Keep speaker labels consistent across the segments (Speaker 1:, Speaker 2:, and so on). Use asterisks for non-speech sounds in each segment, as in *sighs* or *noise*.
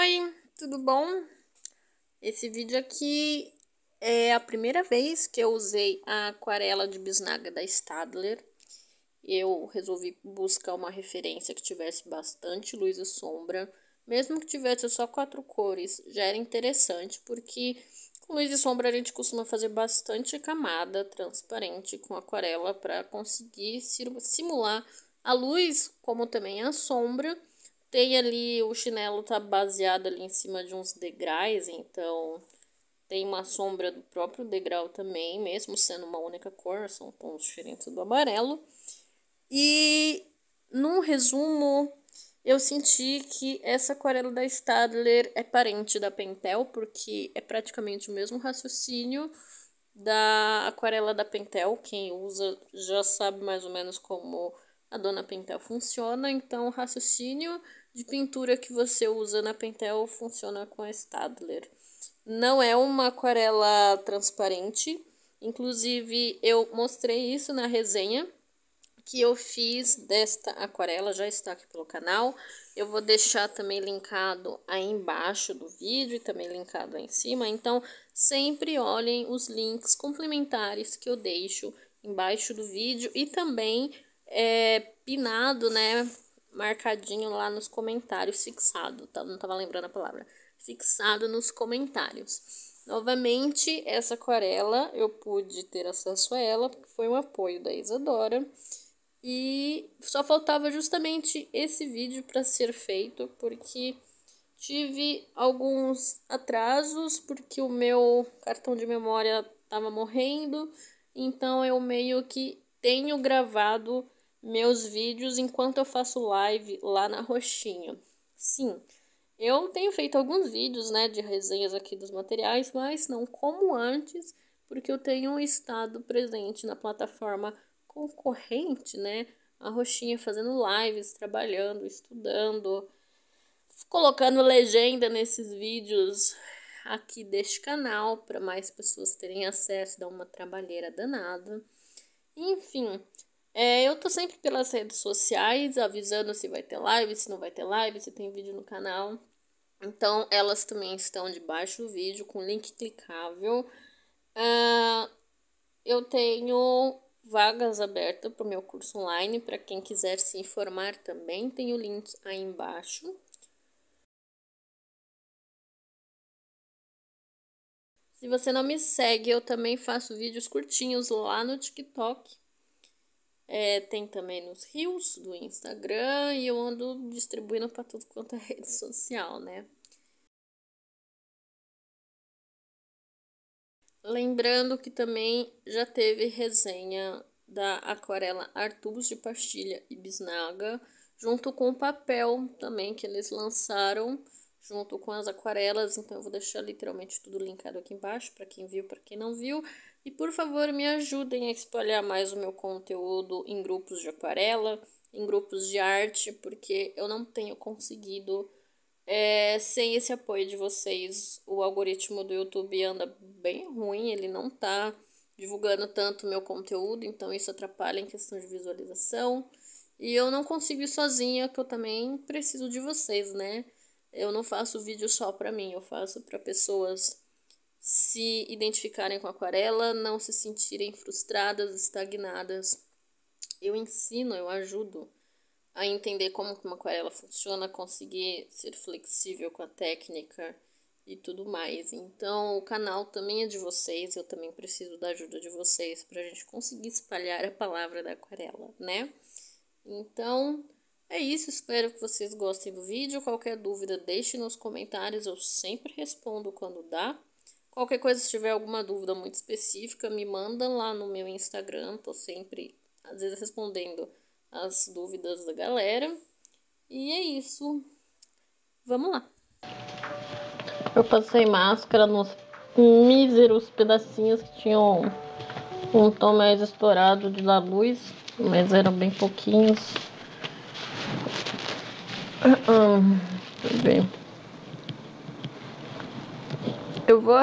Speaker 1: Oi, tudo bom? Esse vídeo aqui é a primeira vez que eu usei a aquarela de bisnaga da Stadler. Eu resolvi buscar uma referência que tivesse bastante luz e sombra. Mesmo que tivesse só quatro cores, já era interessante, porque com luz e sombra a gente costuma fazer bastante camada transparente com aquarela para conseguir simular a luz, como também a sombra tem ali, o chinelo tá baseado ali em cima de uns degraus, então tem uma sombra do próprio degrau também, mesmo sendo uma única cor, são tons diferentes do amarelo. E, num resumo, eu senti que essa aquarela da Stadler é parente da Pentel, porque é praticamente o mesmo raciocínio da aquarela da Pentel. Quem usa já sabe mais ou menos como a dona Pentel funciona, então o raciocínio de pintura que você usa na Pentel funciona com a Stadler. Não é uma aquarela transparente, inclusive eu mostrei isso na resenha que eu fiz desta aquarela, já está aqui pelo canal. Eu vou deixar também linkado aí embaixo do vídeo e também linkado aí em cima. Então, sempre olhem os links complementares que eu deixo embaixo do vídeo e também é, pinado, né, marcadinho lá nos comentários, fixado, tá? Não tava lembrando a palavra. Fixado nos comentários. Novamente, essa aquarela eu pude ter acesso a ela, porque foi um apoio da Isadora. E só faltava justamente esse vídeo para ser feito, porque tive alguns atrasos, porque o meu cartão de memória estava morrendo. Então eu meio que tenho gravado meus vídeos enquanto eu faço live lá na Roxinha. Sim, eu tenho feito alguns vídeos, né, de resenhas aqui dos materiais, mas não como antes, porque eu tenho estado presente na plataforma concorrente, né, a Roxinha fazendo lives, trabalhando, estudando, colocando legenda nesses vídeos aqui deste canal para mais pessoas terem acesso, dar uma trabalheira danada. Enfim, é, eu tô sempre pelas redes sociais avisando se vai ter live, se não vai ter live, se tem vídeo no canal. Então, elas também estão debaixo do vídeo com link clicável. Uh, eu tenho vagas abertas para o meu curso online. Para quem quiser se informar também, tem o link aí embaixo. Se você não me segue, eu também faço vídeos curtinhos lá no TikTok. É, tem também nos rios do Instagram e eu ando distribuindo para tudo quanto é rede social, né? Lembrando que também já teve resenha da aquarela Artubos de Pastilha e Bisnaga, junto com o papel também que eles lançaram, junto com as aquarelas. Então eu vou deixar literalmente tudo linkado aqui embaixo para quem viu, para quem não viu. E por favor, me ajudem a espalhar mais o meu conteúdo em grupos de aquarela, em grupos de arte, porque eu não tenho conseguido. É, sem esse apoio de vocês, o algoritmo do YouTube anda bem ruim, ele não tá divulgando tanto meu conteúdo, então isso atrapalha em questão de visualização. E eu não consigo ir sozinha, que eu também preciso de vocês, né? Eu não faço vídeo só para mim, eu faço para pessoas se identificarem com aquarela, não se sentirem frustradas, estagnadas. Eu ensino, eu ajudo a entender como uma aquarela funciona, conseguir ser flexível com a técnica e tudo mais. Então, o canal também é de vocês, eu também preciso da ajuda de vocês para a gente conseguir espalhar a palavra da aquarela, né? Então, é isso, espero que vocês gostem do vídeo. Qualquer dúvida, deixe nos comentários, eu sempre respondo quando dá. Qualquer coisa, se tiver alguma dúvida muito específica, me manda lá no meu Instagram. Tô sempre, às vezes, respondendo as dúvidas da galera. E é isso. Vamos lá. Eu passei máscara nos míseros pedacinhos que tinham um tom mais estourado de da luz, mas eram bem pouquinhos. Hum, deixa eu ver. Eu vou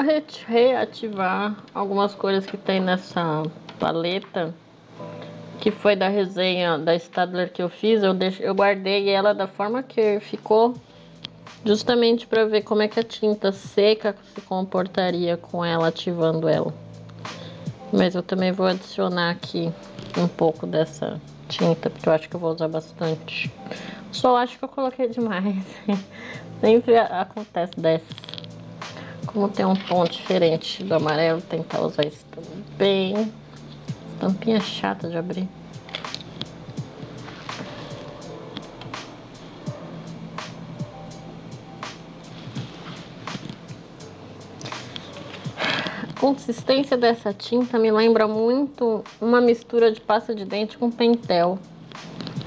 Speaker 1: reativar algumas coisas que tem nessa paleta que foi da resenha da Stadler que eu fiz. Eu, eu guardei ela da forma que ficou justamente para ver como é que a tinta seca se comportaria com ela ativando ela. Mas eu também vou adicionar aqui um pouco dessa tinta, porque eu acho que eu vou usar bastante. Só acho que eu coloquei demais. *laughs* Sempre acontece dessas. Como tem um tom diferente do amarelo, tentar usar isso também. Tampinha chata de abrir. consistência dessa tinta me lembra muito uma mistura de pasta de dente com pentel.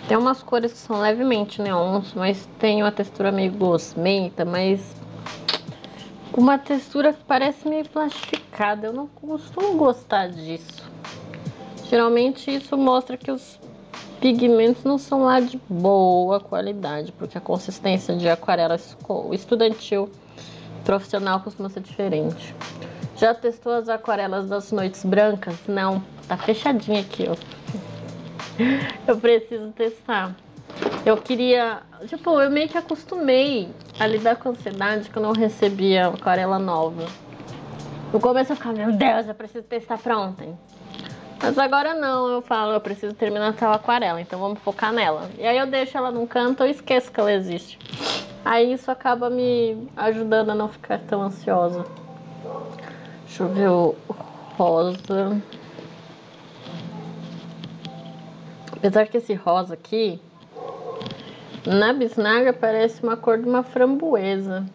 Speaker 1: Tem umas cores que são levemente neons, mas tem uma textura meio gosmenta, mas uma textura que parece meio plastificada. Eu não costumo gostar disso. Geralmente isso mostra que os pigmentos não são lá de boa qualidade, porque a consistência de aquarela estudantil profissional costuma ser diferente. Já testou as aquarelas das noites brancas? Não, tá fechadinha aqui, ó. *laughs* Eu preciso testar. Eu queria. Tipo, eu meio que acostumei a lidar com ansiedade quando eu recebia aquarela nova. No começo eu ficava, meu Deus, eu preciso testar pra ontem. Mas agora não, eu falo, eu preciso terminar aquela aquarela, então vamos focar nela. E aí eu deixo ela num canto, eu esqueço que ela existe. Aí isso acaba me ajudando a não ficar tão ansiosa. Deixa eu ver o rosa. Apesar que esse rosa aqui, na bisnaga parece uma cor de uma framboesa.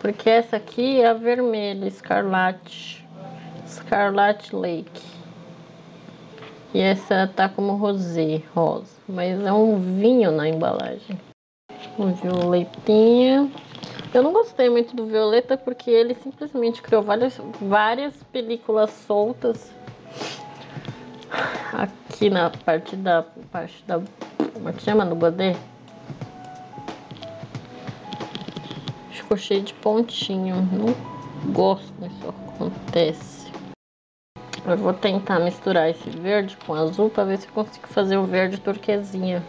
Speaker 1: Porque essa aqui é a vermelha, escarlate. Scarlet Lake. E essa tá como rosé, rosa. Mas é um vinho na embalagem. Um violetinha. Eu não gostei muito do Violeta porque ele simplesmente criou várias, várias películas soltas aqui na parte da parte da como é que chama? No body ficou cheio de pontinho. Não gosto que isso acontece. Eu vou tentar misturar esse verde com azul para ver se eu consigo fazer o verde turquesinha.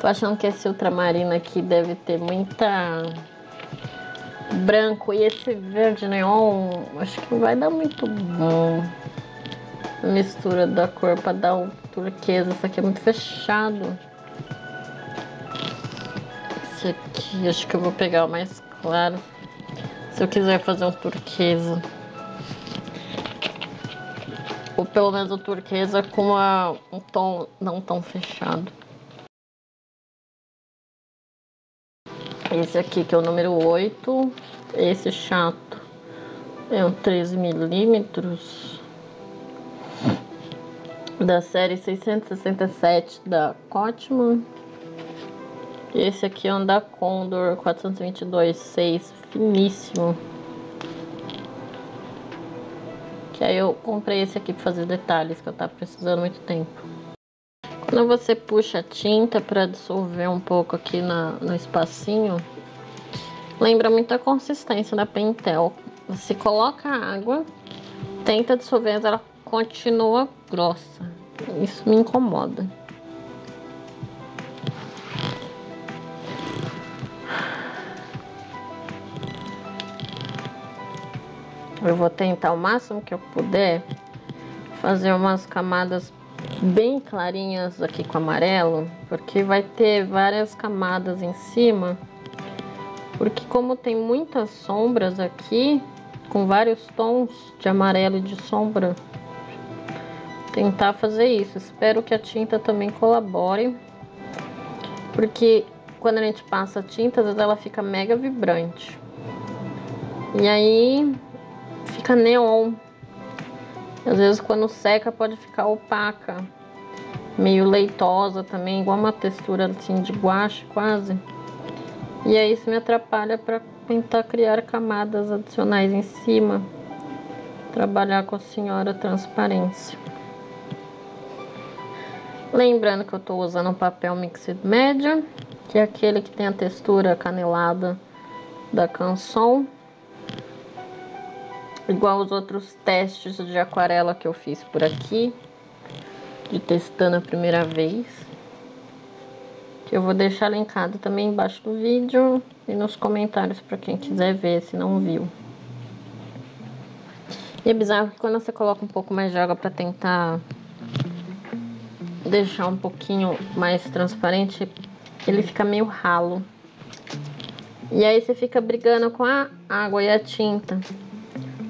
Speaker 1: Tô achando que esse ultramarino aqui deve ter muita branco e esse verde neon, acho que vai dar muito bom. A mistura da cor para dar o turquesa. Esse aqui é muito fechado. Esse aqui, acho que eu vou pegar o mais claro. Se eu quiser fazer um turquesa. Ou pelo menos o turquesa com uma, um tom não tão fechado. Esse aqui que é o número 8. Esse chato é um 13 milímetros da série 667 da Cotman. Esse aqui é um da Condor 422 6 finíssimo. Que aí eu comprei esse aqui para fazer detalhes que eu tava precisando muito tempo. Quando você puxa a tinta para dissolver um pouco aqui na, no espacinho, lembra muito a consistência da Pentel. Você coloca água, tenta dissolver, mas ela continua grossa. Isso me incomoda. Eu vou tentar o máximo que eu puder fazer umas camadas bem clarinhas aqui com amarelo, porque vai ter várias camadas em cima. Porque como tem muitas sombras aqui, com vários tons de amarelo e de sombra, tentar fazer isso. Espero que a tinta também colabore, porque quando a gente passa a tinta, às vezes ela fica mega vibrante. E aí fica neon, às vezes quando seca pode ficar opaca, meio leitosa também, igual uma textura assim de guache quase. E aí isso me atrapalha para tentar criar camadas adicionais em cima. Trabalhar com a senhora transparência. Lembrando que eu estou usando um papel Mixed Media, que é aquele que tem a textura canelada da Canson igual os outros testes de aquarela que eu fiz por aqui, de testando a primeira vez. Que eu vou deixar linkado também embaixo do vídeo e nos comentários para quem quiser ver, se não viu. E é bizarro que quando você coloca um pouco mais de água para tentar deixar um pouquinho mais transparente, ele fica meio ralo. E aí você fica brigando com a água e a tinta.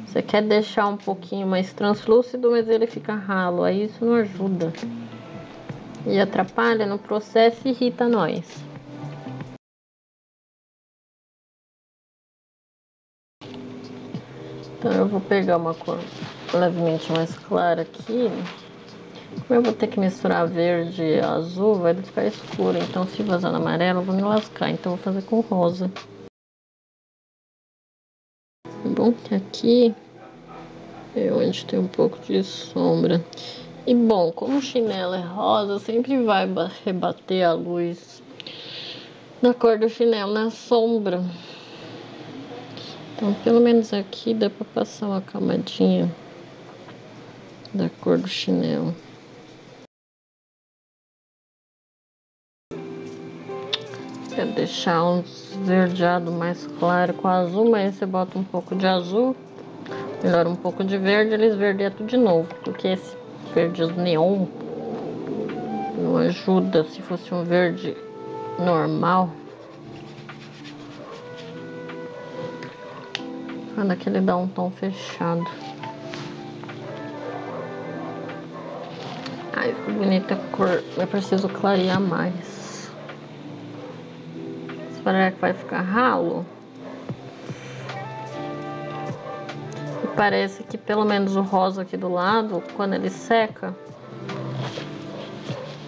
Speaker 1: Você quer deixar um pouquinho mais translúcido, mas ele fica ralo. Aí isso não ajuda. E atrapalha no processo e irrita nós. Então eu vou pegar uma cor levemente mais clara aqui. Como eu vou ter que misturar verde e azul, vai ficar escuro. Então se vazar no amarelo, eu vou me lascar. Então vou fazer com rosa. Bom que aqui é onde tem um pouco de sombra. E bom, como o chinelo é rosa, sempre vai rebater a luz da cor do chinelo na sombra. Então, pelo menos aqui dá para passar uma camadinha da cor do chinelo. Quer deixar um esverdeado mais claro com azul, mas você bota um pouco de azul, melhora um pouco de verde, ele esverdeia tudo de novo, porque esse verde neon não ajuda se fosse um verde normal. Quando aqui ele dá um tom fechado. Ai, ficou bonita a cor. Eu preciso clarear mais. Será que vai ficar ralo? E parece que pelo menos o rosa aqui do lado, quando ele seca,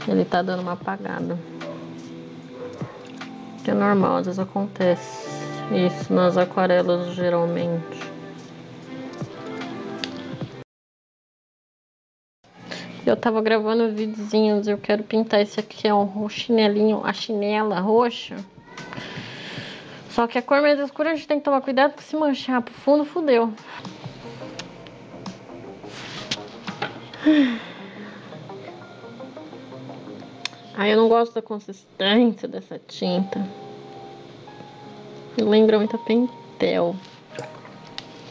Speaker 1: ele tá dando uma apagada. Que é normal, às vezes acontece. Isso, nas aquarelas geralmente. Eu tava gravando videozinhos, eu quero pintar esse aqui, é um chinelinho, a chinela roxa. Só que a cor mais escura a gente tem que tomar cuidado, porque se manchar pro fundo, fudeu. *sighs* Aí eu não gosto da consistência dessa tinta. Lembra muito a Pentel.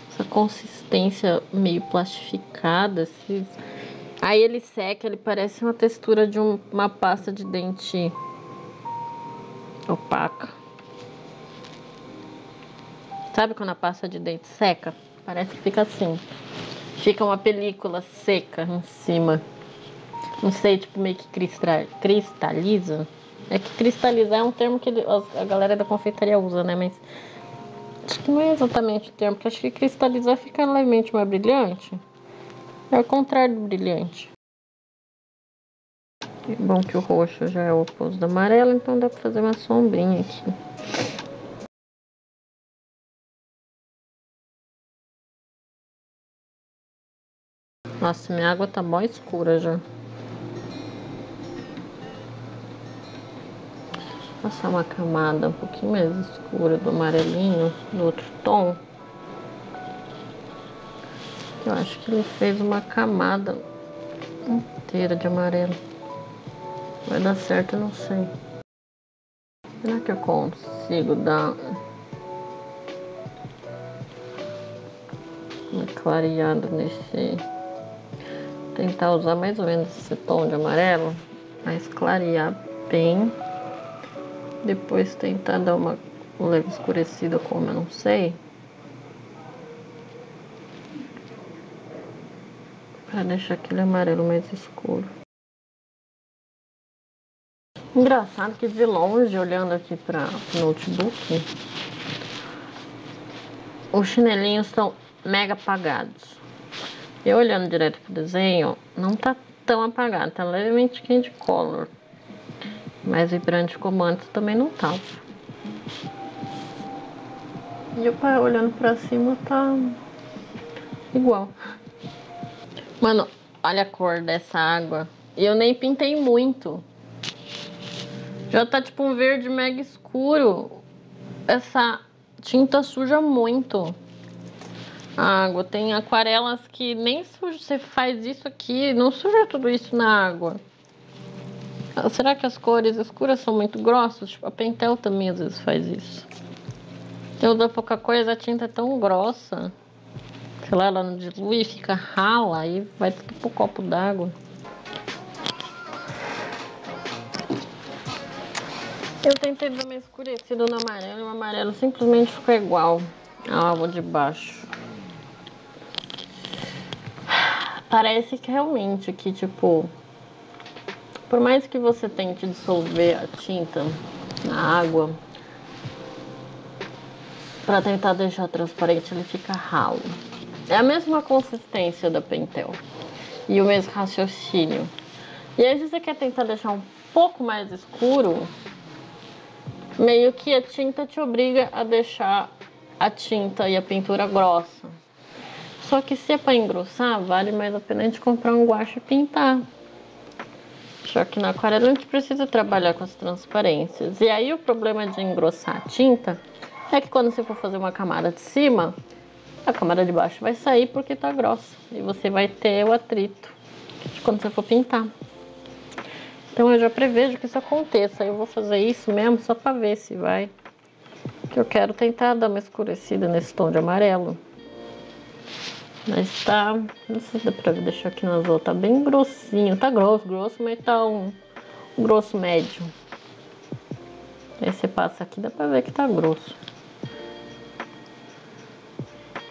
Speaker 1: Essa consistência meio plastificada. Aí ele seca, ele parece uma textura de um, uma pasta de dente opaca. Sabe quando a pasta de dente seca? Parece que fica assim. Fica uma película seca em cima. Não sei, tipo, meio que cristaliza. É que cristalizar é um termo que a galera da confeitaria usa, né? Mas acho que não é exatamente o termo, porque acho que cristalizar fica levemente mais brilhante. É o contrário do brilhante. É bom que o roxo já é o oposto do amarelo, então dá pra fazer uma sombrinha aqui. Nossa, minha água tá mó escura já. passar uma camada um pouquinho mais escura do amarelinho, do outro tom. Eu acho que ele fez uma camada inteira de amarelo. Vai dar certo, eu não sei. Será que eu consigo dar uma clareada nesse... Tentar usar mais ou menos esse tom de amarelo, mas clarear bem depois tentar dar uma leve escurecida como eu não sei. Para deixar aquele amarelo mais escuro. Engraçado que de longe, olhando aqui para o notebook, os chinelinhos estão mega apagados. E olhando direto pro desenho, não tá tão apagado, tá levemente candy color. Mas vibrante como antes também não tava. E eu olhando pra cima tá igual. Mano, olha a cor dessa água. E eu nem pintei muito. Já tá tipo um verde mega escuro. Essa tinta suja muito água. Tem aquarelas que nem suja. Você faz isso aqui, não suja tudo isso na água. Ah, será que as cores escuras são muito grossas? Tipo, a Pentel também às vezes faz isso. Eu dou pouca coisa, a tinta é tão grossa. Sei lá, ela não dilui, fica rala, aí vai tudo pro copo d'água. Eu tentei dar uma escurecida no amarelo e o amarelo simplesmente ficou igual ao de baixo. Parece que realmente que, tipo, por mais que você tente dissolver a tinta na água, para tentar deixar transparente, ele fica ralo. É a mesma consistência da Pentel e o mesmo raciocínio. E aí, se você quer tentar deixar um pouco mais escuro, meio que a tinta te obriga a deixar a tinta e a pintura grossa. Só que se é para engrossar, vale mais a pena a gente comprar um guache e pintar. Só que na aquarela a gente precisa trabalhar com as transparências. E aí o problema de engrossar a tinta é que quando você for fazer uma camada de cima, a camada de baixo vai sair porque tá grossa. E você vai ter o atrito quando você for pintar. Então eu já prevejo que isso aconteça. Eu vou fazer isso mesmo só para ver se vai. Que eu quero tentar dar uma escurecida nesse tom de amarelo. Mas tá. Não sei se dá pra deixar aqui na azul. Tá bem grossinho. Tá grosso, grosso, mas tá um, um grosso médio. Aí você passa aqui, dá pra ver que tá grosso.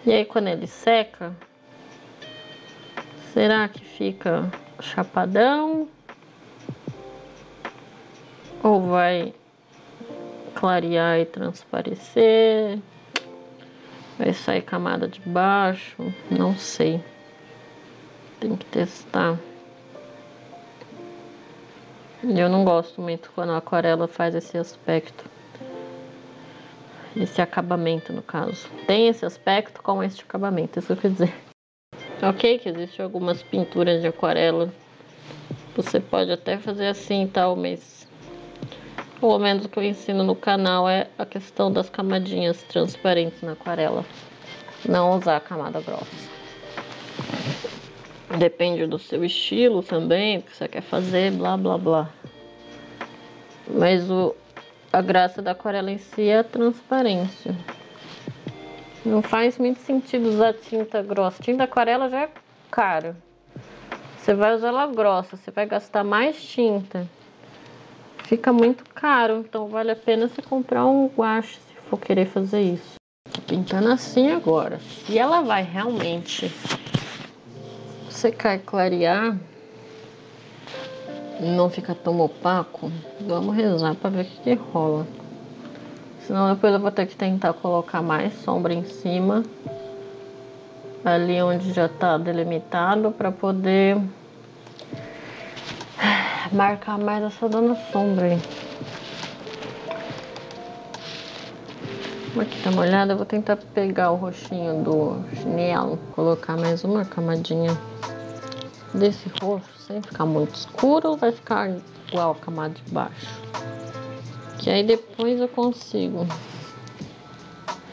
Speaker 1: E aí quando ele seca, será que fica chapadão? Ou vai clarear e transparecer? Vai sair camada de baixo? Não sei. Tem que testar. Eu não gosto muito quando a aquarela faz esse aspecto. Esse acabamento, no caso. Tem esse aspecto com esse acabamento, isso que eu quero dizer. Ok, que existem algumas pinturas de aquarela. Você pode até fazer assim e tal, mas pelo menos o que eu ensino no canal é a questão das camadinhas transparentes na aquarela. Não usar a camada grossa. Depende do seu estilo também, o que você quer fazer, blá blá blá. Mas o, a graça da aquarela em si é a transparência. Não faz muito sentido usar tinta grossa. Tinta aquarela já é caro. Você vai usar ela grossa, você vai gastar mais tinta fica muito caro, então vale a pena você comprar um guache se for querer fazer isso. Tô pintando assim agora. Se ela vai realmente secar e clarear, não ficar tão opaco, vamos rezar para ver o que, que rola. Senão depois eu vou ter que tentar colocar mais sombra em cima, ali onde já está delimitado, para poder marcar mais essa dona sombra aí. Como aqui tá molhada, eu vou tentar pegar o roxinho do chinelo, colocar mais uma camadinha desse roxo, sem ficar muito escuro, vai ficar igual a camada de baixo. Que aí depois eu consigo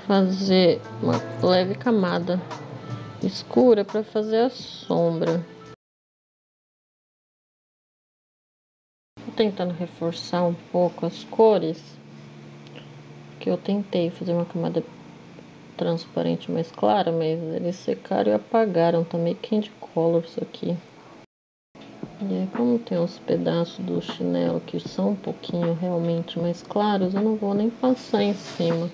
Speaker 1: fazer uma leve camada escura para fazer a sombra. Tentando reforçar um pouco as cores, que eu tentei fazer uma camada transparente mais clara, mas eles secaram e apagaram também candy color isso aqui. E aí, como tem uns pedaços do chinelo que são um pouquinho realmente mais claros, eu não vou nem passar em cima.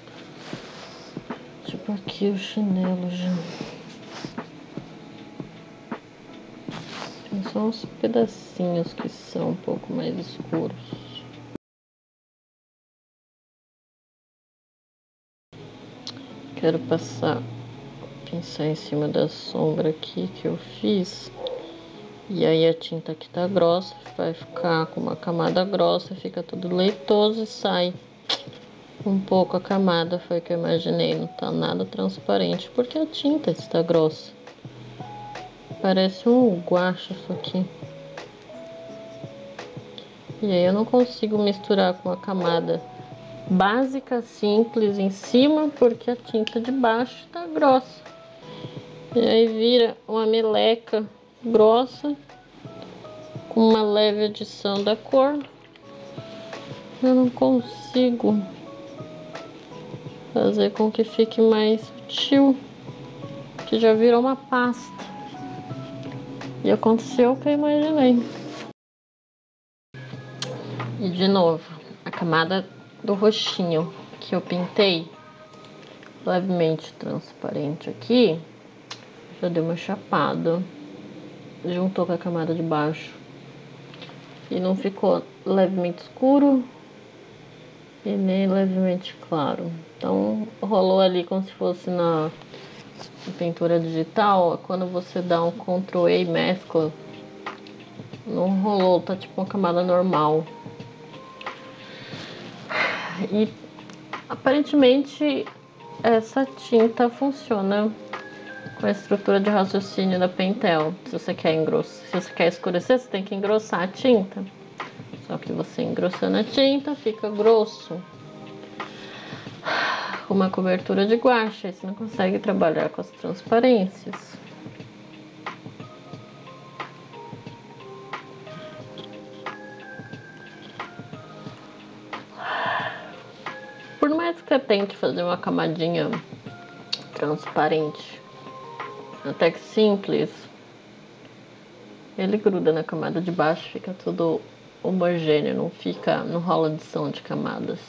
Speaker 1: Tipo aqui o chinelo já. Só uns pedacinhos que são um pouco mais escuros. Quero passar, pensar em cima da sombra aqui que eu fiz. E aí a tinta que tá grossa vai ficar com uma camada grossa, fica tudo leitoso e sai um pouco a camada, foi que eu imaginei, não tá nada transparente, porque a tinta está grossa. Parece um guache isso aqui. E aí eu não consigo misturar com a camada básica, simples em cima, porque a tinta de baixo tá grossa. E aí vira uma meleca grossa com uma leve adição da cor. Eu não consigo fazer com que fique mais sutil, que já virou uma pasta. E aconteceu o que eu imaginei. E de novo, a camada do roxinho que eu pintei levemente transparente aqui, já deu uma chapada, juntou com a camada de baixo e não ficou levemente escuro e nem levemente claro. Então rolou ali como se fosse na pintura digital, quando você dá um Ctrl E e mescla, não rolou, tá tipo uma camada normal. E aparentemente essa tinta funciona com a estrutura de raciocínio da Pentel. Se você quer engrossar, se você quer escurecer, você tem que engrossar a tinta. Só que você engrossando a tinta fica grosso. Com uma cobertura de guache, você não consegue trabalhar com as transparências. mais que eu tente fazer uma camadinha transparente, até que simples, ele gruda na camada de baixo, fica tudo homogêneo, não fica, não rola adição de camadas.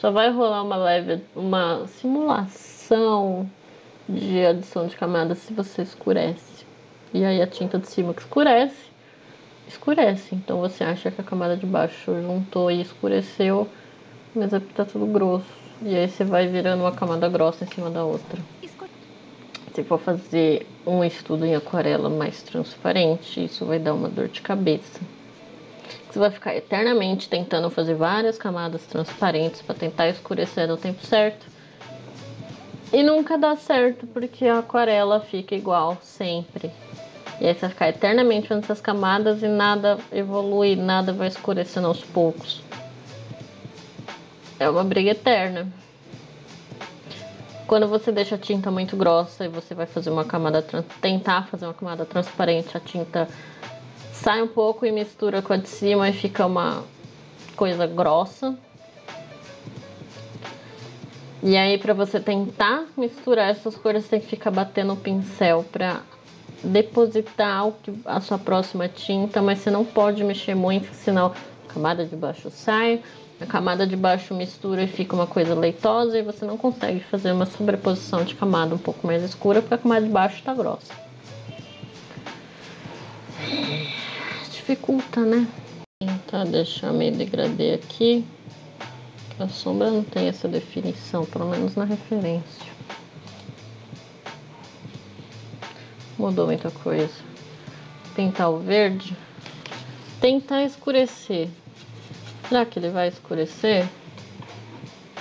Speaker 1: Só vai rolar uma leve, uma simulação de adição de camadas se você escurece. E aí a tinta de cima que escurece, escurece. Então você acha que a camada de baixo juntou e escureceu, mas é tá tudo grosso. E aí você vai virando uma camada grossa em cima da outra. Se for fazer um estudo em aquarela mais transparente, isso vai dar uma dor de cabeça. Você vai ficar eternamente tentando fazer várias camadas transparentes para tentar escurecer no tempo certo. E nunca dá certo porque a aquarela fica igual sempre. E aí você vai ficar eternamente fazendo essas camadas e nada evolui, nada vai escurecendo aos poucos. É uma briga eterna. Quando você deixa a tinta muito grossa e você vai fazer uma camada, tentar fazer uma camada transparente, a tinta sai um pouco e mistura com a de cima e fica uma coisa grossa. E aí para você tentar misturar essas cores, você tem que ficar batendo o pincel para depositar a sua próxima tinta, mas você não pode mexer muito, senão a camada de baixo sai, a camada de baixo mistura e fica uma coisa leitosa e você não consegue fazer uma sobreposição de camada um pouco mais escura porque a camada de baixo está grossa. Dificulta, né? Tentar deixar meio degradê aqui. A sombra não tem essa definição, pelo menos na referência. Mudou muita coisa. Pintar o verde. Tentar escurecer Será que ele vai escurecer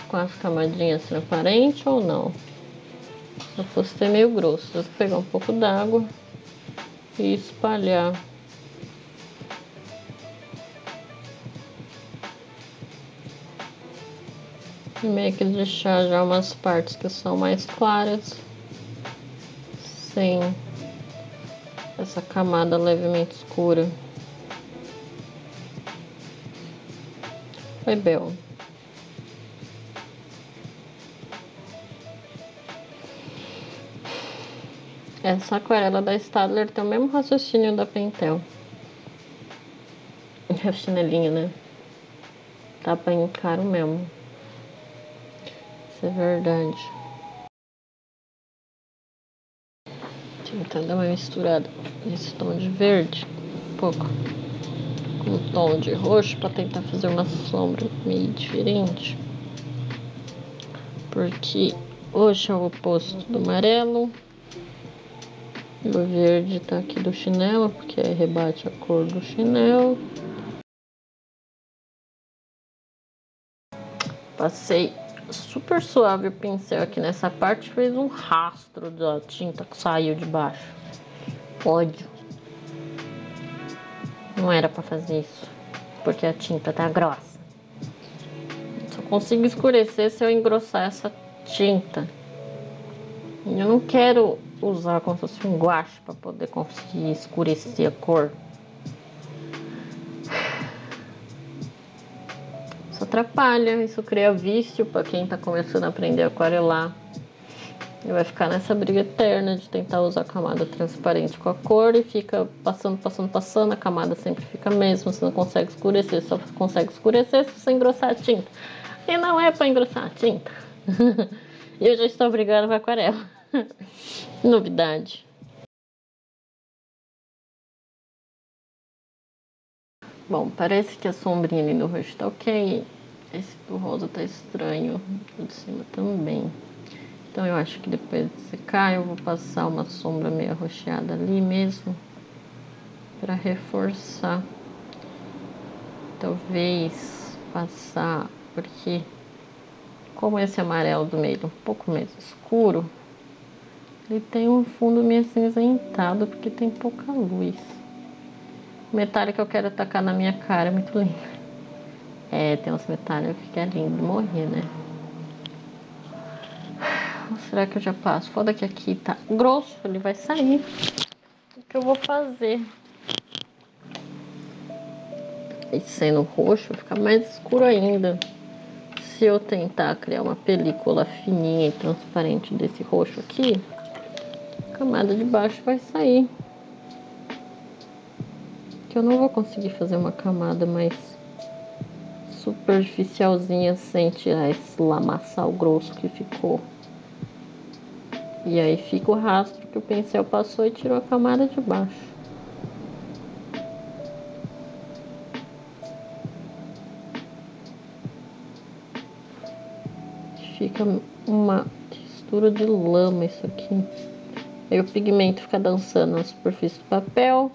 Speaker 1: com as camadinhas transparentes ou não? Eu fosse ter meio grosso, eu vou pegar um pouco d'água e espalhar. E meio que deixar já umas partes que são mais claras, sem essa camada levemente escura. Oi, Bel. Essa aquarela da Stadler tem o mesmo raciocínio da Pentel. É chinelinho, né? Tá bem caro mesmo. Isso é verdade. Tentar dar uma misturada nesse tom de verde. Um pouco um tom de roxo para tentar fazer uma sombra meio diferente. Porque roxo é o oposto do amarelo. O verde tá aqui do chinelo, porque aí rebate a cor do chinelo. Passei super suave o pincel aqui nessa parte, fez um rastro da tinta que saiu de baixo. Ódio. Não era para fazer isso, porque a tinta tá grossa. Só consigo escurecer se eu engrossar essa tinta. Eu não quero usar como se fosse um guache para poder conseguir escurecer a cor. Isso atrapalha, isso cria vício para quem está começando a aprender a aquarelar. E vai ficar nessa briga eterna de tentar usar a camada transparente com a cor e fica passando, passando, passando. A camada sempre fica a mesma, você não consegue escurecer, só consegue escurecer se você engrossar a tinta. E não é para engrossar a tinta. *laughs* eu já estou brigando com a aquarela. *laughs* Novidade. Bom, parece que a sombrinha ali no rosto tá ok. Esse do rosa tá estranho. O de cima também. Então eu acho que depois de secar eu vou passar uma sombra meio arroxeada ali mesmo. para reforçar. Talvez passar, porque como esse amarelo do meio é um pouco mais escuro, ele tem um fundo meio acinzentado porque tem pouca luz. O metálico que eu quero atacar na minha cara muito lindo. É, tem uns metálicos que é lindo morrer, né? Ou será que eu já passo? Foda que aqui tá grosso, ele vai sair. O que eu vou fazer? E sendo roxo, vai ficar mais escuro ainda se eu tentar criar uma película fininha e transparente desse roxo aqui, camada de baixo vai sair. Que eu não vou conseguir fazer uma camada mais superficialzinha sem tirar esse lamaçal grosso que ficou. E aí fica o rastro que o pincel passou e tirou a camada de baixo. fica uma textura de lama isso aqui. Aí o pigmento fica dançando na superfície do papel.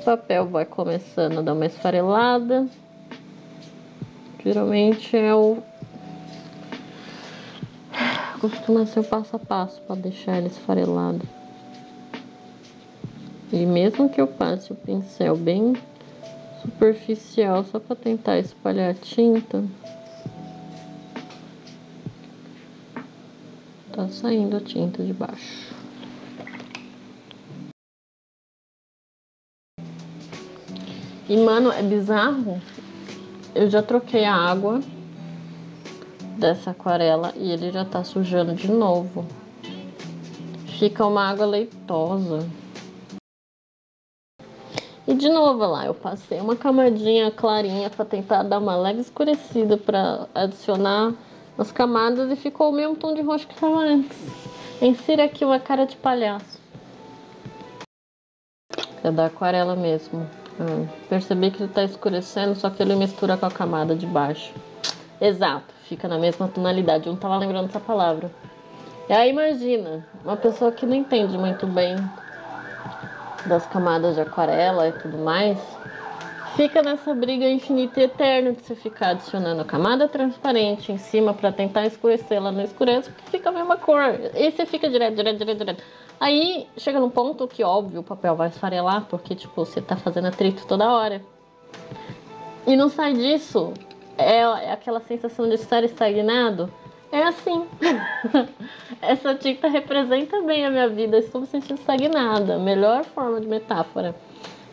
Speaker 1: O papel vai começando a dar uma esfarelada. Geralmente é o. Costuma ser o passo a passo para deixar ele esfarelado. E mesmo que eu passe o pincel bem superficial só para tentar espalhar a tinta, tá saindo a tinta de baixo. E, mano, é bizarro. Eu já troquei a água dessa aquarela e ele já tá sujando de novo. Fica uma água leitosa. E de novo lá, eu passei uma camadinha clarinha para tentar dar uma leve escurecida para adicionar as camadas e ficou o mesmo tom de roxo que estava antes. Insira aqui uma cara de palhaço. É da aquarela mesmo. Hum, percebi que ele está escurecendo, só que ele mistura com a camada de baixo. Exato, fica na mesma tonalidade. Eu não estava lembrando essa palavra. E aí imagina, uma pessoa que não entende muito bem das camadas de aquarela e tudo mais, fica nessa briga infinita e eterna de você ficar adicionando camada transparente em cima para tentar escurecer, ela não escurece porque fica a mesma cor. E você fica direto, direto, direto, direto. Aí chega num ponto que, óbvio, o papel vai esfarelar porque, tipo, você tá fazendo atrito toda hora. E não sai disso. É, é aquela sensação de estar estagnado. É assim. *laughs* Essa tinta representa bem a minha vida. Estou me sentindo estagnada. Melhor forma de metáfora.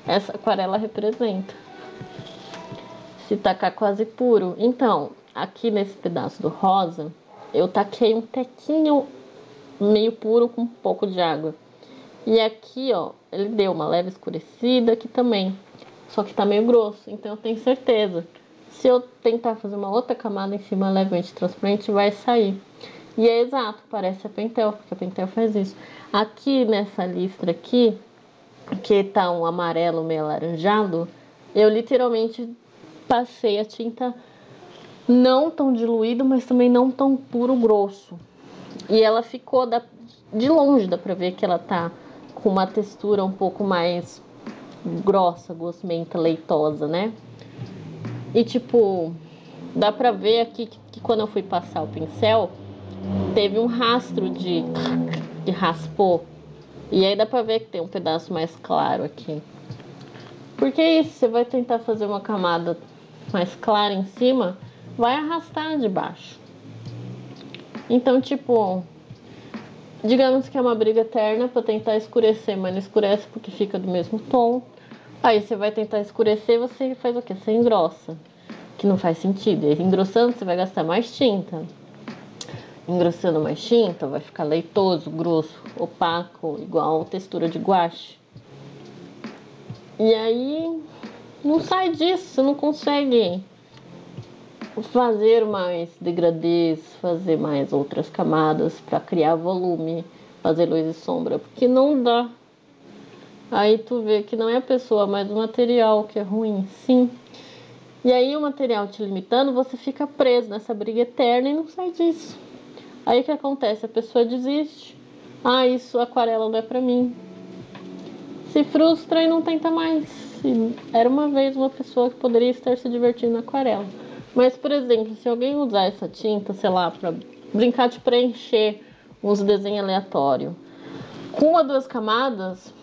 Speaker 1: Essa aquarela representa se tacar quase puro. Então, aqui nesse pedaço do rosa, eu taquei um tequinho meio puro com um pouco de água. E aqui, ó, ele deu uma leve escurecida aqui também. Só que tá meio grosso, então eu tenho certeza. Se eu tentar fazer uma outra camada em cima levemente transparente, vai sair. E é exato, parece a Pentel, porque a Pentel faz isso. Aqui nessa listra aqui, que tá um amarelo meio alaranjado, eu literalmente passei a tinta não tão diluído, mas também não tão puro grosso. E ela ficou da, de longe, dá pra ver que ela tá com uma textura um pouco mais grossa, gosmenta, leitosa, né? E tipo, dá pra ver aqui que, que quando eu fui passar o pincel, teve um rastro de, de raspou. E aí dá pra ver que tem um pedaço mais claro aqui. Porque é isso, você vai tentar fazer uma camada mais clara em cima, vai arrastar de baixo. Então, tipo, digamos que é uma briga eterna para tentar escurecer, mas não escurece porque fica do mesmo tom. Aí você vai tentar escurecer, você faz o que? Você engrossa.
Speaker 2: que não faz sentido. E engrossando, você vai gastar mais tinta. Engrossando mais tinta, vai ficar leitoso, grosso, opaco, igual textura de guache. E aí não sai disso, não consegue fazer mais degradês, fazer mais outras camadas para criar volume, fazer luz e sombra, porque não dá. Aí tu vê que não é a pessoa, mas o material que é ruim, sim. E aí o material te limitando, você fica preso nessa briga eterna e não sai disso. Aí o que acontece? A pessoa desiste. Ah, isso aquarela não é para mim. Se frustra e não tenta mais. Era uma vez uma pessoa que poderia estar se divertindo na aquarela. Mas, por exemplo, se alguém usar essa tinta, sei lá, para brincar de preencher uns desenhos aleatórios, com uma duas camadas,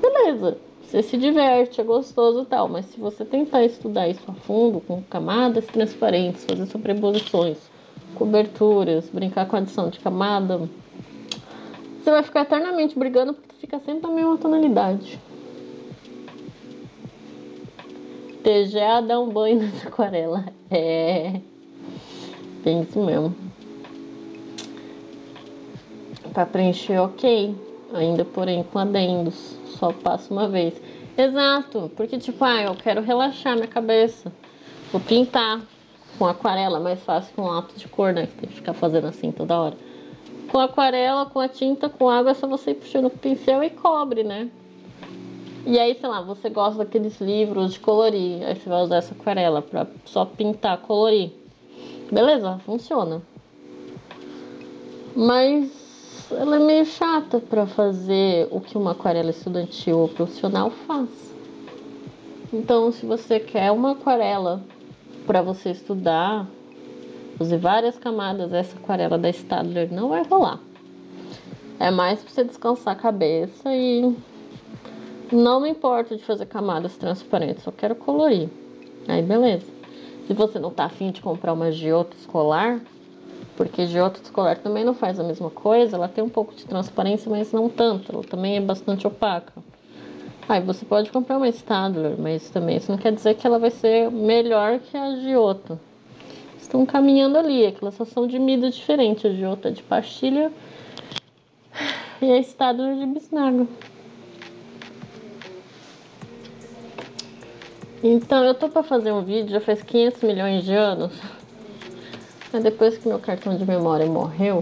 Speaker 2: beleza. Você se diverte, é gostoso e tal, mas se você tentar estudar isso a fundo, com camadas transparentes, fazer sobreposições, coberturas, brincar com adição de camada, você vai ficar eternamente brigando porque fica sempre na mesma tonalidade. TGA dá um banho nessa *laughs* aquarela. É. Tem isso mesmo. Para preencher, ok. Ainda, porém, com adendos. Só passo uma vez. Exato, porque tipo, ah, eu quero relaxar minha cabeça. Vou pintar com aquarela, mais fácil que um lápis de cor, né? Que tem que ficar fazendo assim toda hora. Com aquarela, com a tinta, com água, é só você ir puxando o pincel e cobre, né? E aí, sei lá, você gosta daqueles livros de colorir, aí você vai usar essa aquarela pra só pintar, colorir. Beleza, funciona. Mas ela é meio chata para fazer o que uma aquarela estudantil ou profissional faz. Então, se você quer uma aquarela para você estudar, use várias camadas, essa aquarela da Stadler não vai rolar. É mais para você descansar a cabeça e não me importo de fazer camadas transparentes, só quero colorir. Aí beleza. Se você não tá afim de comprar uma giota escolar, porque giota escolar também não faz a mesma coisa, ela tem um pouco de transparência, mas não tanto, ela também é bastante opaca. Aí você pode comprar uma Stadler, mas também isso não quer dizer que ela vai ser melhor que a giota. Estão caminhando ali, é que elas só são de mida diferente, a giota é de pastilha e a Stadler de bisnaga. Então, eu tô para fazer um vídeo, já faz 500 milhões de anos. Mas depois que meu cartão de memória morreu,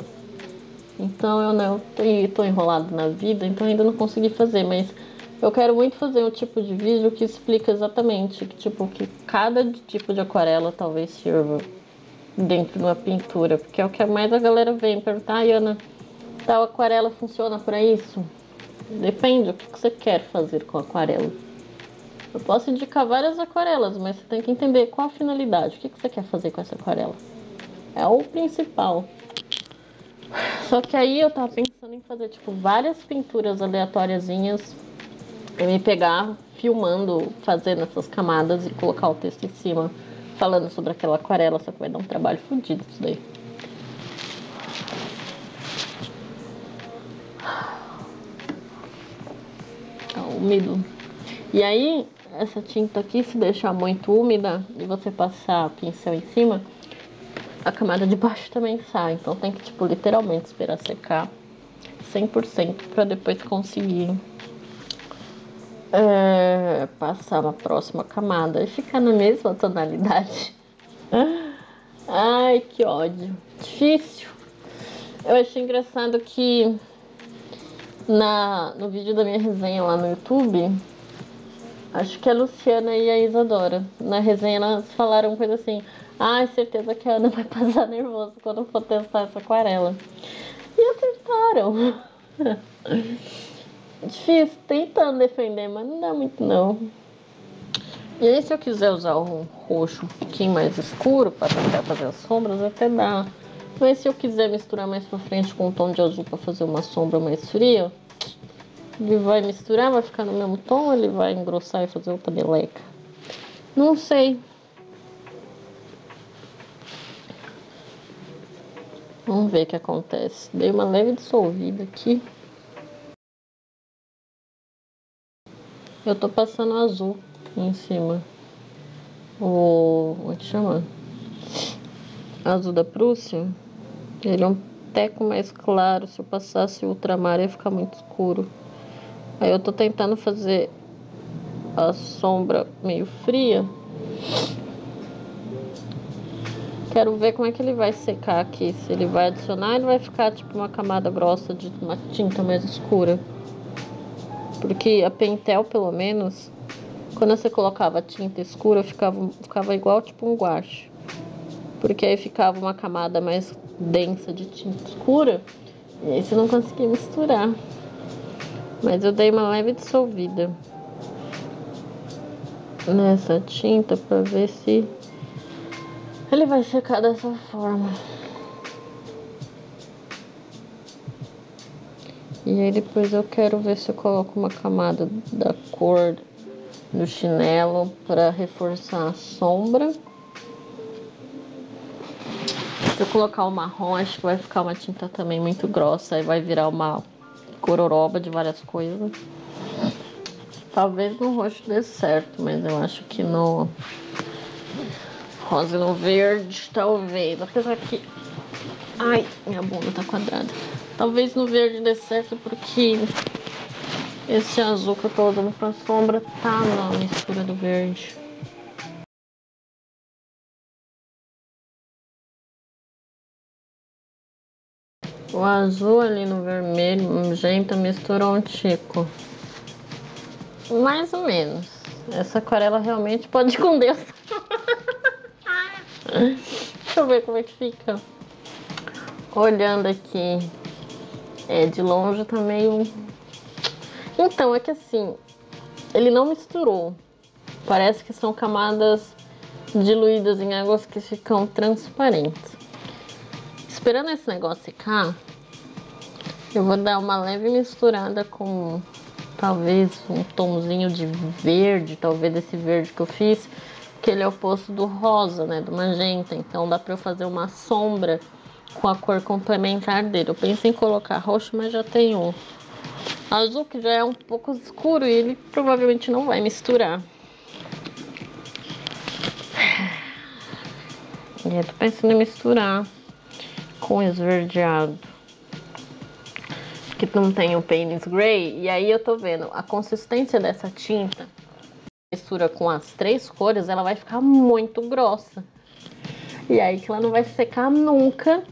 Speaker 2: então eu não eu tô enrolado na vida, então ainda não consegui fazer, mas eu quero muito fazer um tipo de vídeo que explica exatamente que tipo que cada tipo de aquarela talvez sirva dentro de uma pintura, porque é o que mais a galera vem perguntar, ah, Ana, tal aquarela funciona para isso? Depende o que você quer fazer com aquarela. Eu posso indicar várias aquarelas, mas você tem que entender qual a finalidade, o que, que você quer fazer com essa aquarela. É o principal. Só que aí eu tava pensando em fazer, tipo, várias pinturas aleatóriazinhas e me pegar filmando, fazendo essas camadas e colocar o texto em cima, falando sobre aquela aquarela, só que vai dar um trabalho fodido isso daí. Tá úmido. E aí, essa tinta aqui, se deixar muito úmida e você passar pincel em cima, a camada de baixo também sai. Então tem que, tipo, literalmente esperar secar 100% para depois conseguir é, passar uma próxima camada e ficar na mesma tonalidade. *laughs* Ai, que ódio. Difícil. Eu achei engraçado que na, no vídeo da minha resenha lá no YouTube, Acho que a Luciana e a Isadora. Na resenha elas falaram coisa assim. Ah, certeza que a Ana vai passar *laughs* nervoso quando for testar essa aquarela. E acertaram. *laughs* Difícil, tentando defender, mas não dá muito não. E aí se eu quiser usar o roxo um pouquinho mais escuro para tentar fazer as sombras, até dá. Mas se eu quiser misturar mais pra frente com um tom de azul para fazer uma sombra mais fria, ele vai misturar, vai ficar no mesmo tom, ele vai engrossar e fazer outra meleca. Não sei. Vamos ver o que acontece. Dei uma leve dissolvida aqui. Eu tô passando azul em cima. o. Como é que chama? Azul da Prússia. Ele é um teco mais claro. Se eu passasse ultramar ia ficar muito escuro. Aí eu tô tentando fazer a sombra meio fria. Quero ver como é que ele vai secar aqui. Se ele vai adicionar, ele vai ficar tipo uma camada grossa de uma tinta mais escura. Porque a Pentel, pelo menos, quando você colocava tinta escura, ficava, ficava igual tipo um guache. Porque aí ficava uma camada mais densa de tinta escura. E aí você não conseguia misturar. Mas eu dei uma leve dissolvida nessa tinta para ver se ele vai secar dessa forma. E aí depois eu quero ver se eu coloco uma camada da cor do chinelo para reforçar a sombra. Se eu colocar o marrom, acho que vai ficar uma tinta também muito grossa e vai virar uma gororoba de várias coisas. Talvez no roxo dê certo, mas eu acho que no rosa e no verde, talvez. Apesar que. Ai, minha bunda tá quadrada. Talvez no verde dê certo porque esse azul que eu tô usando pra sombra tá na mistura do verde. O azul ali no vermelho, magenta, misturou um tico. Mais ou menos. Essa aquarela realmente pode esconder. *laughs* Deixa eu ver como é que fica. Olhando aqui. É, de longe tá meio. Então, é que assim. Ele não misturou. Parece que são camadas diluídas em águas que ficam transparentes. Esperando esse negócio secar, eu vou dar uma leve misturada com talvez um tomzinho de verde, talvez esse verde que eu fiz, que ele é o oposto do rosa, né, do magenta. Então dá para eu fazer uma sombra com a cor complementar dele. Eu pensei em colocar roxo, mas já tem azul que já é um pouco escuro e ele provavelmente não vai misturar. E eu tô pensando em misturar com esverdeado que não tem o Paynes Gray. E aí eu tô vendo a consistência dessa tinta, mistura com as três cores, ela vai ficar muito grossa. E aí que ela não vai secar nunca.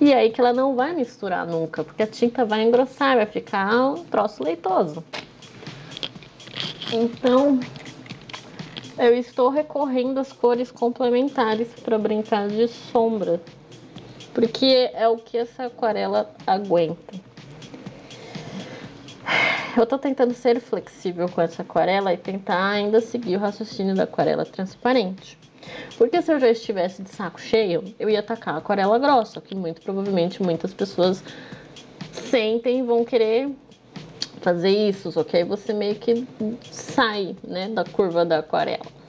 Speaker 2: E aí que ela não vai misturar nunca, porque a tinta vai engrossar, vai ficar um troço leitoso. Então, eu estou recorrendo às cores complementares para brincar de sombra, porque é o que essa aquarela aguenta. Eu tô tentando ser flexível com essa aquarela e tentar ainda seguir o raciocínio da aquarela transparente. Porque se eu já estivesse de saco cheio, eu ia atacar a aquarela grossa, que muito provavelmente muitas pessoas sentem e vão querer fazer isso, aí você meio que sai, né, da curva da aquarela.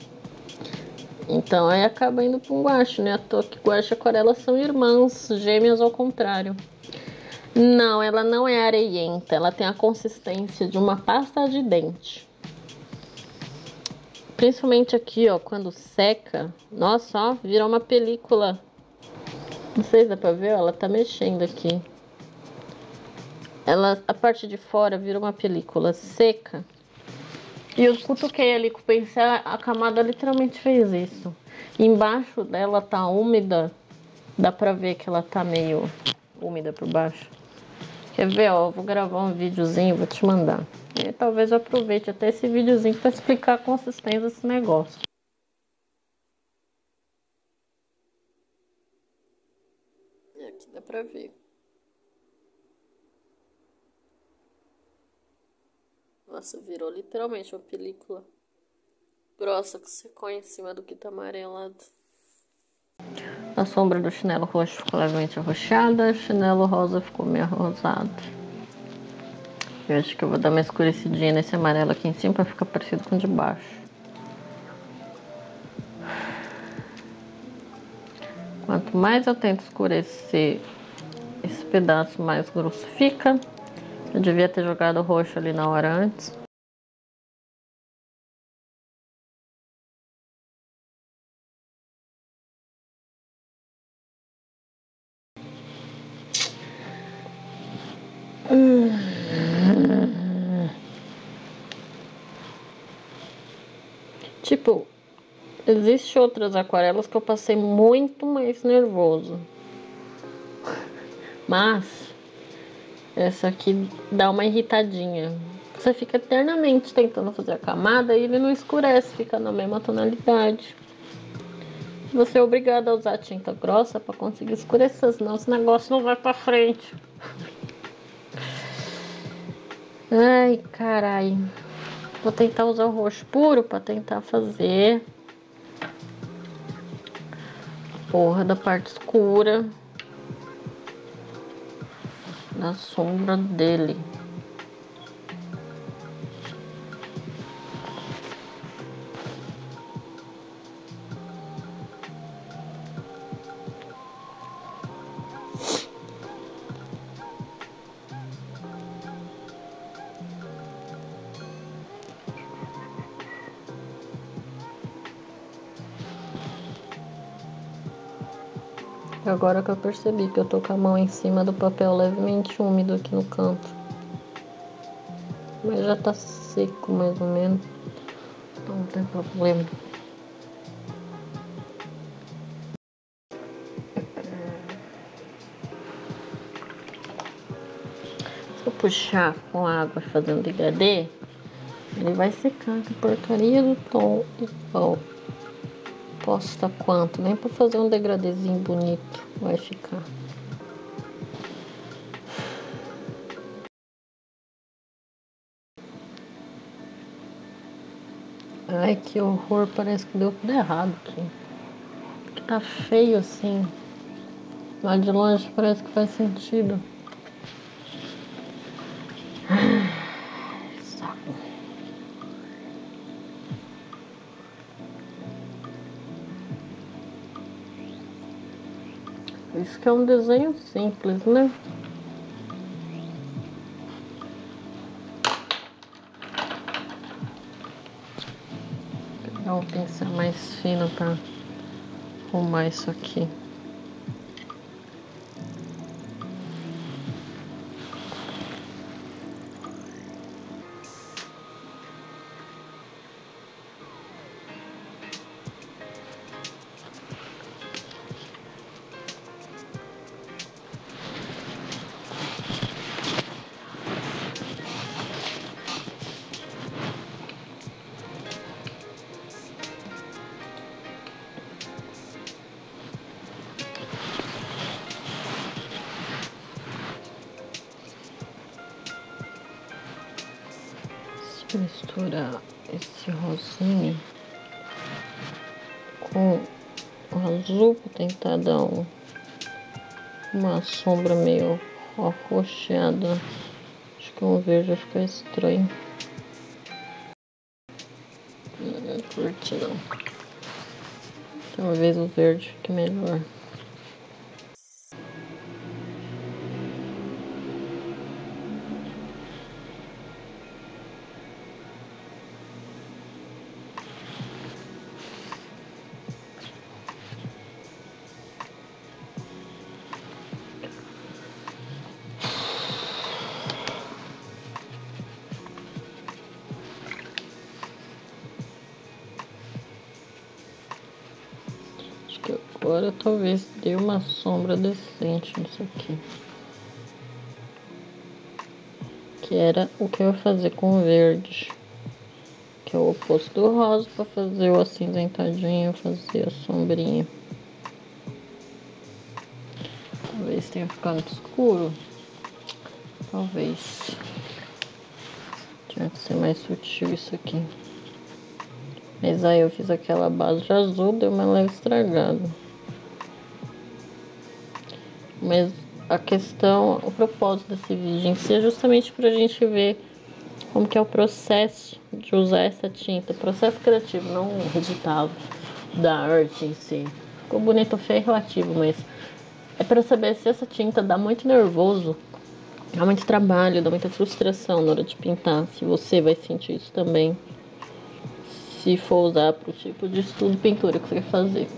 Speaker 2: Então aí acaba indo para um guache, né? À toa que guache e aquarela são irmãs, gêmeas ao contrário. Não, ela não é areienta. Ela tem a consistência de uma pasta de dente. Principalmente aqui, ó, quando seca. Nossa, ó, vira uma película. Não sei se dá pra ver, ó, ela tá mexendo aqui. Ela, a parte de fora vira uma película seca. E eu cutuquei ali com o pincel, a camada literalmente fez isso. Embaixo dela tá úmida. Dá pra ver que ela tá meio úmida por baixo. Quer ver, ó, vou gravar um videozinho, vou te mandar. E talvez eu aproveite até esse videozinho para explicar a consistência desse negócio. E aqui dá pra ver. Nossa, virou literalmente uma película grossa que secou em cima do que tá amarelado. A sombra do chinelo roxo ficou levemente arroxada, o chinelo rosa ficou meio rosado. Eu acho que eu vou dar uma escurecidinha nesse amarelo aqui em cima para ficar parecido com o de baixo. Quanto mais eu tento escurecer esse pedaço, mais grosso fica. Eu devia ter jogado roxo ali na hora antes. Tipo, existe outras aquarelas que eu passei muito mais nervoso. Mas essa aqui dá uma irritadinha. Você fica eternamente tentando fazer a camada e ele não escurece, fica na mesma tonalidade. Você é obrigado a usar tinta grossa para conseguir escurecer, senão esse negócio não vai para frente. Ai, carai. Vou tentar usar o roxo puro para tentar fazer porra da parte escura na sombra dele. Agora que eu percebi que eu tô com a mão em cima do papel levemente úmido aqui no canto. Mas já tá seco mais ou menos. Então não tem problema. Se eu puxar com água fazendo degradê, ele vai secar a porcaria do tom igual posta quanto, nem para fazer um degradezinho bonito vai ficar. Ai, que horror, parece que deu tudo errado aqui. Tá feio assim. Lá de longe parece que faz sentido. Isso que é um desenho simples, né? Vou pegar um pincel mais fino para arrumar isso aqui. Misturar esse rosinha com o azul para tentar dar um, uma sombra meio arroxeada. Acho que um verde vai ficar estranho. Não curti não. Talvez o verde fique melhor. Agora talvez dê uma sombra decente nisso aqui. Que era o que eu ia fazer com o verde. Que é o oposto do rosa para fazer o acinzentadinho, fazer a sombrinha. Talvez tenha ficado escuro. Talvez. Tinha que ser mais sutil isso aqui. Mas aí eu fiz aquela base de azul, deu uma leve estragada. Mas a questão, o propósito desse vídeo em si é justamente para a gente ver como que é o processo de usar essa tinta, o processo criativo, não o resultado da arte em si. Ficou bonito, feio relativo, mas é para saber se essa tinta dá muito nervoso, dá muito trabalho, dá muita frustração na hora de pintar, se você vai sentir isso também, se for usar para o tipo de estudo pintura que você quer fazer.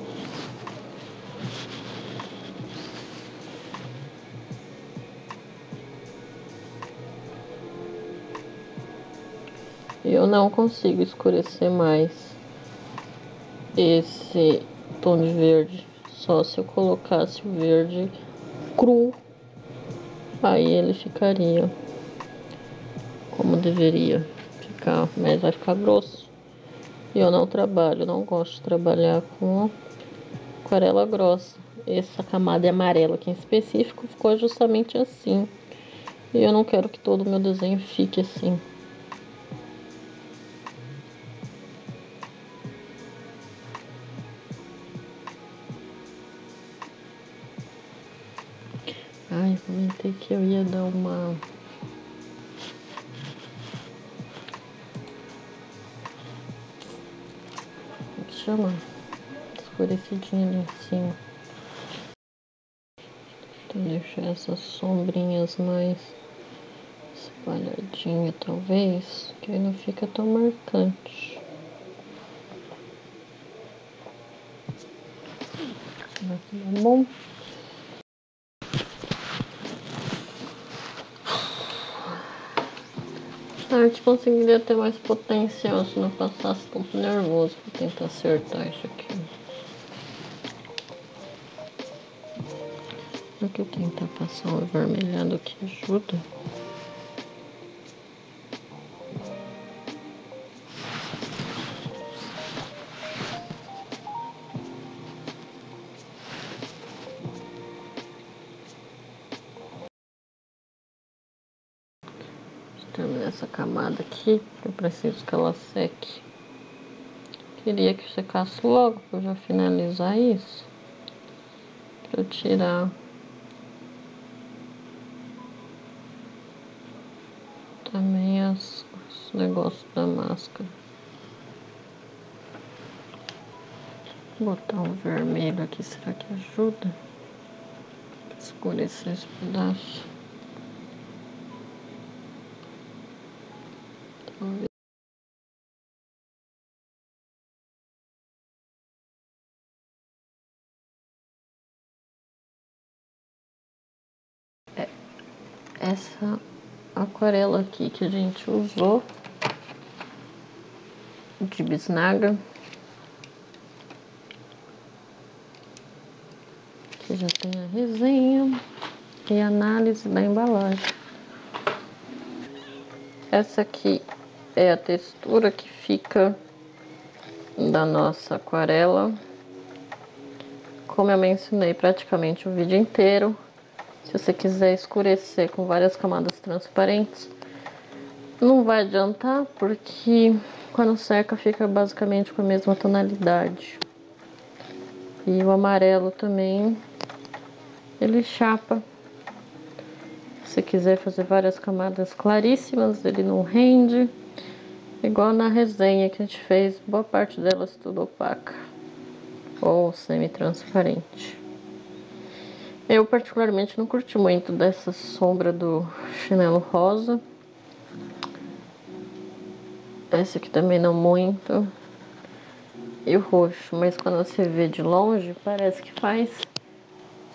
Speaker 2: Eu não consigo escurecer mais esse tom de verde. Só se eu colocasse o verde cru, aí ele ficaria como deveria ficar, mas vai ficar grosso. E eu não trabalho, não gosto de trabalhar com aquarela grossa. Essa camada amarela aqui em específico ficou justamente assim. E eu não quero que todo o meu desenho fique assim. Comentei que eu ia dar uma chama? Escurecidinha ali em cima. Então deixar essas sombrinhas mais espalhadinha talvez, que aí não fica tão marcante. Que tá bom? A arte conseguiria ter mais potencial se não passasse tanto nervoso pra tentar acertar isso aqui. Aqui eu tentar passar um avermelhado que ajuda. Camada aqui, eu preciso que ela seque. Queria que secasse logo para eu já finalizar isso. Para eu tirar também as, os negócios da máscara. Vou botar um vermelho aqui, será que ajuda? Escurecer esse pedaço. É, essa aquarela aqui que a gente usou de bisnaga que já tem a resenha e análise da embalagem. Essa aqui é a textura que fica da nossa aquarela. Como eu mencionei praticamente o vídeo inteiro, se você quiser escurecer com várias camadas transparentes, não vai adiantar porque quando seca fica basicamente com a mesma tonalidade. E o amarelo também, ele chapa se quiser fazer várias camadas claríssimas, ele não rende. Igual na resenha que a gente fez, boa parte delas tudo opaca ou semi-transparente. Eu particularmente não curti muito dessa sombra do chinelo rosa. Esse aqui também não muito. E o roxo, mas quando você vê de longe, parece que faz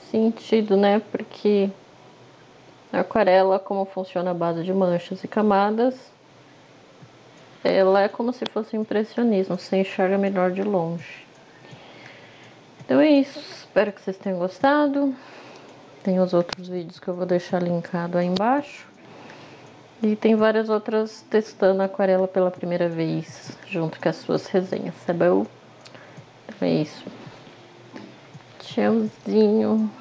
Speaker 2: sentido, né? Porque a aquarela, como funciona a base de manchas e camadas, ela é como se fosse impressionismo, você enxerga melhor de longe. Então é isso, espero que vocês tenham gostado. Tem os outros vídeos que eu vou deixar linkado aí embaixo. E tem várias outras testando aquarela pela primeira vez, junto com as suas resenhas, tá bom? Então é isso. Tchauzinho.